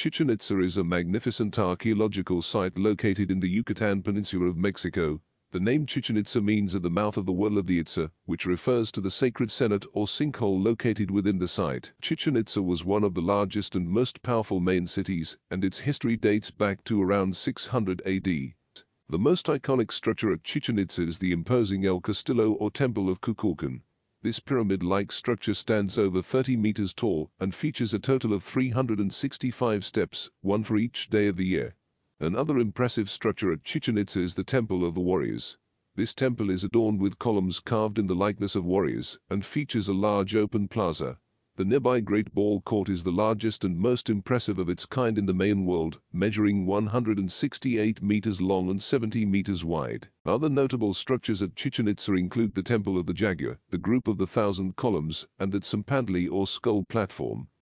Chichen Itza is a magnificent archaeological site located in the Yucatan Peninsula of Mexico. The name Chichen Itza means at the mouth of the well of the Itza, which refers to the sacred cenote or sinkhole located within the site. Chichen Itza was one of the largest and most powerful Mayan cities, and its history dates back to around 600 AD. The most iconic structure at Chichen Itza is the imposing El Castillo or Temple of Kukulkan. This pyramid-like structure stands over 30 meters tall and features a total of 365 steps, one for each day of the year. Another impressive structure at Chichen Itza is the Temple of the Warriors. This temple is adorned with columns carved in the likeness of warriors and features a large open plaza. The nearby Great Ball Court is the largest and most impressive of its kind in the Mayan world, measuring 168 meters long and 70 meters wide. Other notable structures at Chichen Itza include the Temple of the Jaguar, the Group of the Thousand Columns, and the Tzompantli or Skull Platform.